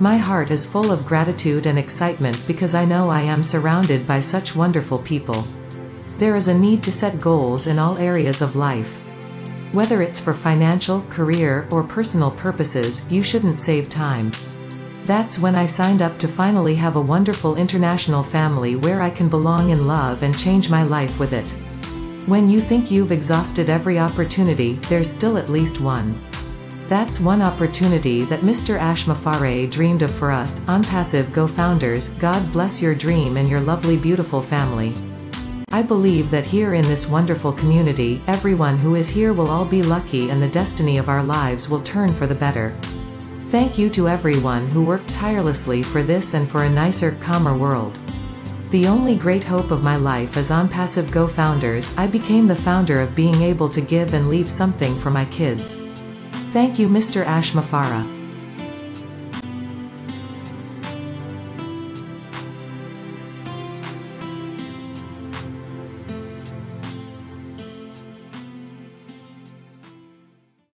My heart is full of gratitude and excitement because I know I am surrounded by such wonderful people. There is a need to set goals in all areas of life. Whether it's for financial, career, or personal purposes, you shouldn't save time. That's when I signed up to finally have a wonderful international family where I can belong in love and change my life with it. When you think you've exhausted every opportunity, there's still at least one. That's one opportunity that Mr. Ash Mufareh dreamed of for us, OnPassive Go founders, God bless your dream and your lovely beautiful family. I believe that here in this wonderful community, everyone who is here will all be lucky and the destiny of our lives will turn for the better. Thank you to everyone who worked tirelessly for this and for a nicer, calmer world. The only great hope of my life as OnPassive Go founders, I became the founder of being able to give and leave something for my kids. Thank you Mr. Ash Mufareh.